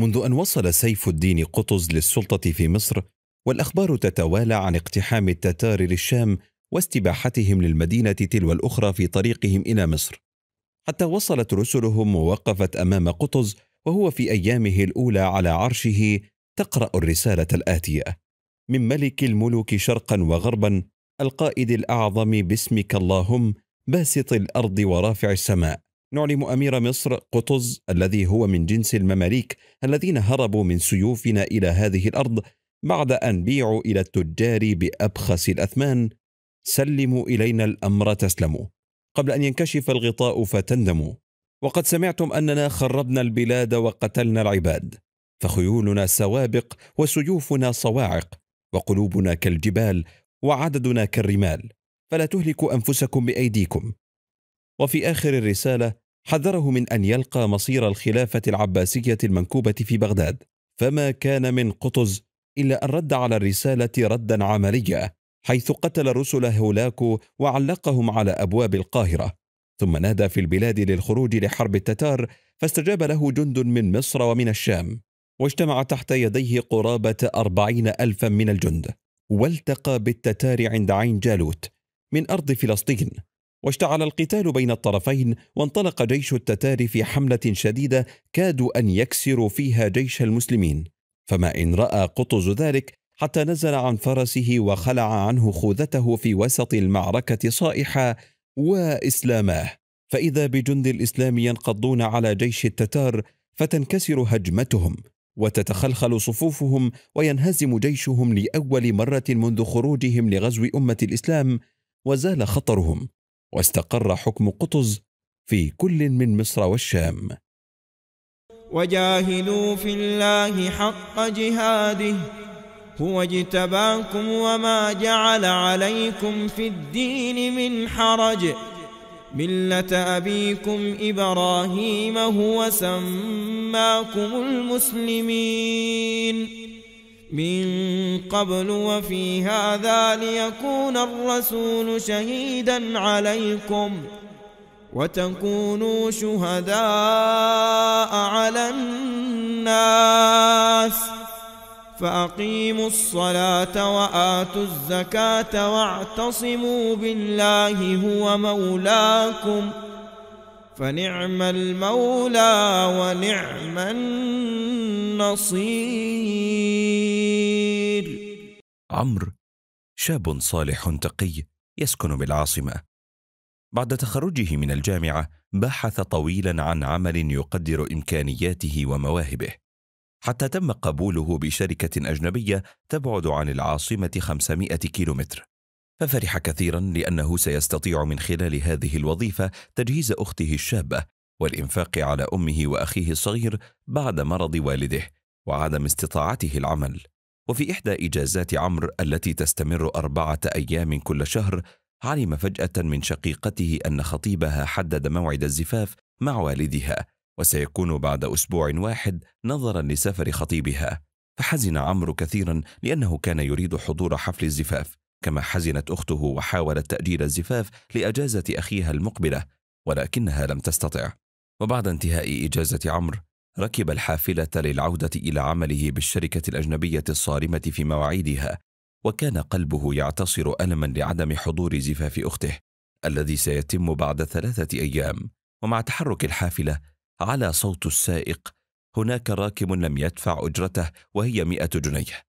منذ أن وصل سيف الدين قطز للسلطة في مصر والأخبار تتوالى عن اقتحام التتار للشام واستباحتهم للمدينة تلو الأخرى في طريقهم إلى مصر. حتى وصلت رسلهم ووقفت أمام قطز وهو في أيامه الأولى على عرشه تقرأ الرسالة الآتية من ملك الملوك شرقا وغربا القائد الأعظم باسمك اللهم باسط الأرض ورافع السماء. نعلم أمير مصر قطز الذي هو من جنس المماليك الذين هربوا من سيوفنا إلى هذه الأرض بعد أن بيعوا إلى التجار بأبخس الأثمان. سلموا إلينا الأمر تسلموا. قبل أن ينكشف الغطاء فتندموا. وقد سمعتم أننا خربنا البلاد وقتلنا العباد. فخيولنا سوابق وسيوفنا صواعق وقلوبنا كالجبال وعددنا كالرمال. فلا تهلكوا أنفسكم بأيديكم. وفي آخر الرسالة حذره من أن يلقى مصير الخلافة العباسية المنكوبة في بغداد. فما كان من قطز إلا أن رد على الرسالة ردا عمليا حيث قتل رسل هولاكو وعلقهم على أبواب القاهرة. ثم نادى في البلاد للخروج لحرب التتار فاستجاب له جند من مصر ومن الشام واجتمع تحت يديه قرابة أربعين ألفا من الجند. والتقى بالتتار عند عين جالوت من أرض فلسطين. واشتعل القتال بين الطرفين وانطلق جيش التتار في حملة شديدة كادوا أن يكسروا فيها جيش المسلمين. فما إن رأى قطز ذلك حتى نزل عن فرسه وخلع عنه خوذته في وسط المعركة صائحا وإسلاماه فإذا بجند الإسلام ينقضون على جيش التتار فتنكسر هجمتهم وتتخلخل صفوفهم وينهزم جيشهم لأول مرة منذ خروجهم لغزو أمة الإسلام وزال خطرهم. واستقر حكم قطز في كل من مصر والشام. وجاهدوا في الله حق جهاده هو اجتباكم وما جعل عليكم في الدين من حرج. ملة أبيكم إبراهيم هو سماكم المسلمين. من قبل وفي هذا ليكون الرسول شهيدا عليكم وتكونوا شهداء على الناس فأقيموا الصلاة وآتوا الزكاة واعتصموا بالله هو مولاكم فنعم المولى ونعم النصير. عمرو شاب صالح تقي يسكن بالعاصمة. بعد تخرجه من الجامعة بحث طويلا عن عمل يقدر إمكانياته ومواهبه. حتى تم قبوله بشركة أجنبية تبعد عن العاصمة 500 كيلومتر. ففرح كثيرا لأنه سيستطيع من خلال هذه الوظيفة تجهيز أخته الشابة والإنفاق على أمه وأخيه الصغير بعد مرض والده وعدم استطاعته العمل. وفي إحدى إجازات عمرو التي تستمر أربعة أيام كل شهر علم فجأة من شقيقته أن خطيبها حدد موعد الزفاف مع والدها وسيكون بعد أسبوع واحد نظرا لسفر خطيبها. فحزن عمرو كثيرا لأنه كان يريد حضور حفل الزفاف. كما حزنت أخته وحاولت تأجيل الزفاف لإجازة أخيها المقبلة ولكنها لم تستطع. وبعد انتهاء إجازة عمرو ركب الحافلة للعودة إلى عمله بالشركة الأجنبية الصارمة في مواعيدها وكان قلبه يعتصر ألما لعدم حضور زفاف أخته الذي سيتم بعد ثلاثة أيام. ومع تحرك الحافلة على صوت السائق هناك راكب لم يدفع أجرته وهي مئة جنيه.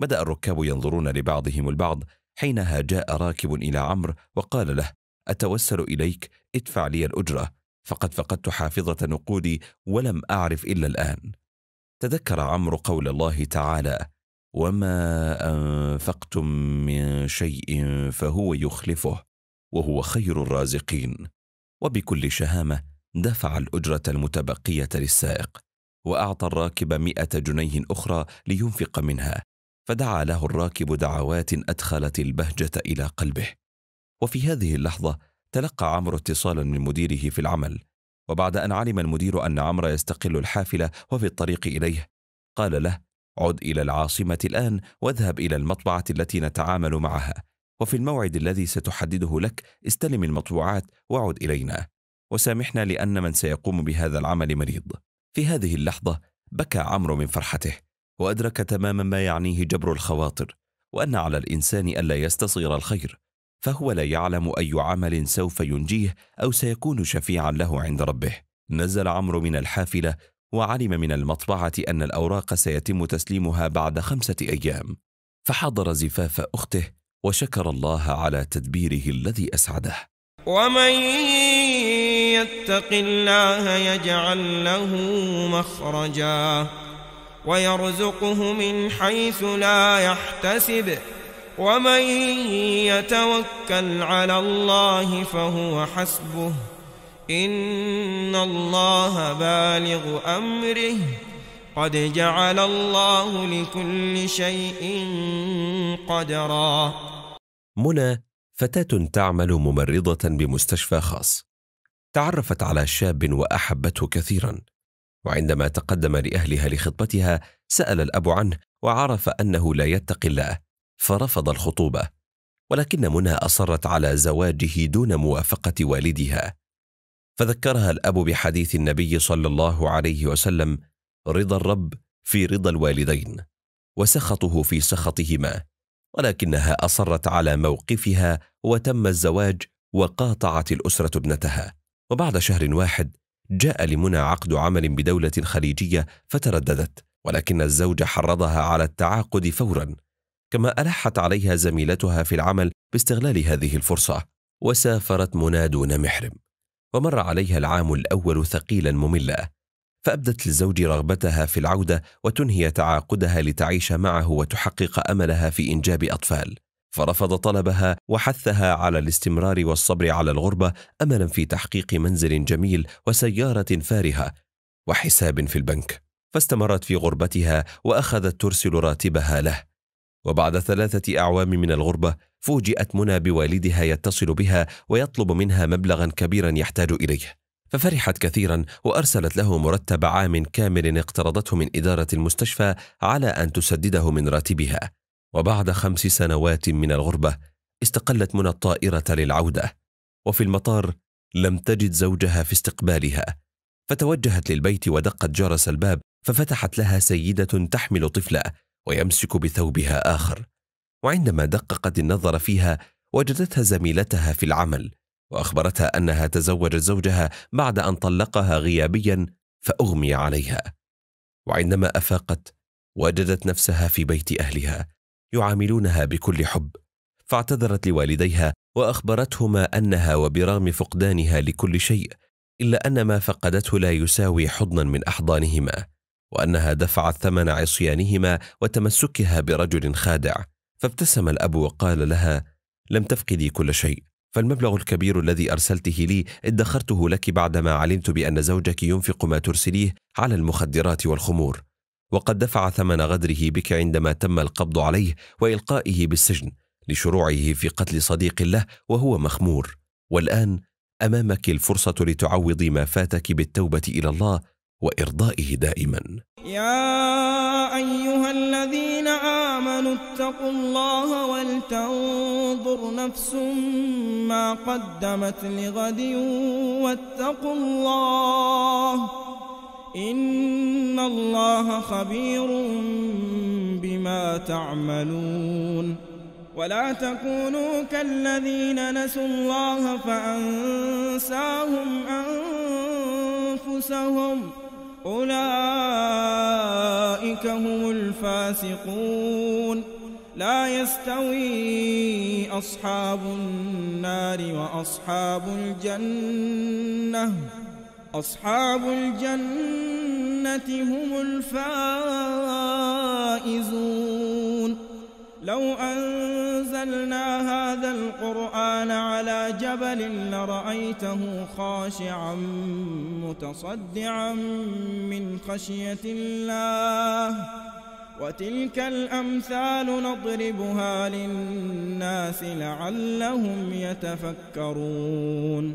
بدأ الركاب ينظرون لبعضهم البعض حينها جاء راكب إلى عمرو وقال له أتوسل إليك؟ ادفع لي الأجرة. فقد فقدت حافظة نقودي ولم أعرف إلا الآن. تذكر عمرو قول الله تعالى وما أنفقتم من شيء فهو يخلفه وهو خير الرازقين. وبكل شهامة دفع الأجرة المتبقية للسائق وأعطى الراكب مئة جنيه أخرى لينفق منها. فدعا له الراكب دعوات أدخلت البهجة إلى قلبه. وفي هذه اللحظة تلقى عمرو اتصالا من مديره في العمل. وبعد أن علم المدير أن عمرو يستقل الحافلة وفي الطريق إليه قال له عد إلى العاصمة الآن واذهب إلى المطبعة التي نتعامل معها. وفي الموعد الذي ستحدده لك استلم المطبوعات وعد إلينا. وسامحنا لأن من سيقوم بهذا العمل مريض. في هذه اللحظة بكى عمرو من فرحته. وأدرك تماما ما يعنيه جبر الخواطر وأن على الإنسان ألا يستصغر الخير فهو لا يعلم أي عمل سوف ينجيه أو سيكون شفيعا له عند ربه. نزل عمرو من الحافلة وعلم من المطبعة أن الأوراق سيتم تسليمها بعد خمسة أيام. فحضر زفاف أخته وشكر الله على تدبيره الذي أسعده. ومن يتق الله يجعل له مخرجا. ويرزقه من حيث لا يحتسب. ومن يتوكل على الله فهو حسبه. إن الله بالغ أمره. قد جعل الله لكل شيء قدرا. منى فتاة تعمل ممرضة بمستشفى خاص. تعرفت على شاب وأحبته كثيرا. وعندما تقدم لأهلها لخطبتها سأل الأب عنه وعرف أنه لا يتقي الله فرفض الخطوبة ولكن منى أصرت على زواجه دون موافقة والدها. فذكرها الأب بحديث النبي صلى الله عليه وسلم رضا الرب في رضا الوالدين وسخطه في سخطهما ولكنها أصرت على موقفها وتم الزواج وقاطعت الأسرة ابنتها. وبعد شهر واحد جاء لمنى عقد عمل بدولة خليجية فترددت ولكن الزوج حرضها على التعاقد فورا كما ألحت عليها زميلتها في العمل باستغلال هذه الفرصة وسافرت منى دون محرم ومر عليها العام الأول ثقيلا مملا فأبدت للزوج رغبتها في العودة وتنهي تعاقدها لتعيش معه وتحقق أملها في إنجاب أطفال. فرفض طلبها وحثها على الاستمرار والصبر على الغربة املا في تحقيق منزل جميل وسيارة فارهة وحساب في البنك. فاستمرت في غربتها وأخذت ترسل راتبها له. وبعد ثلاثة أعوام من الغربة فوجئت منى بوالدها يتصل بها ويطلب منها مبلغا كبيرا يحتاج إليه. ففرحت كثيرا وأرسلت له مرتب عام كامل اقترضته من إدارة المستشفى على أن تسدده من راتبها. وبعد خمس سنوات من الغربة استقلت منى الطائرة للعودة وفي المطار لم تجد زوجها في استقبالها فتوجهت للبيت ودقت جرس الباب ففتحت لها سيدة تحمل طفلا ويمسك بثوبها آخر وعندما دققت النظر فيها وجدتها زميلتها في العمل وأخبرتها أنها تزوجت زوجها بعد أن طلقها غيابيا فأغمي عليها وعندما أفاقت وجدت نفسها في بيت أهلها. يعاملونها بكل حب. فاعتذرت لوالديها وأخبرتهما أنها وبرغم فقدانها لكل شيء إلا أن ما فقدته لا يساوي حضنا من أحضانهما وأنها دفعت ثمن عصيانهما وتمسكها برجل خادع. فابتسم الأب وقال لها لم تفقدي كل شيء فالمبلغ الكبير الذي أرسلته لي ادخرته لك بعدما علمت بأن زوجك ينفق ما ترسليه على المخدرات والخمور. وقد دفع ثمن غدره بك عندما تم القبض عليه وإلقائه بالسجن لشروعه في قتل صديق له وهو مخمور. والآن أمامك الفرصة لتعوضي ما فاتك بالتوبة إلى الله وإرضائه دائما. يا أيها الذين آمنوا اتقوا الله ولتنظر نفس ما قدمت لغد واتقوا الله ان الله خبير بما تعملون ولا تكونوا كالذين نسوا الله فانساهم انفسهم أولئك هم الفاسقون لا يستوي أصحاب النار وأصحاب الجنة أصحاب الجنة هم الفائزون. لو أنزلنا هذا القرآن على جبل لرأيته خاشعا متصدعا من خشية الله. وتلك الأمثال نضربها للناس لعلهم يتفكرون.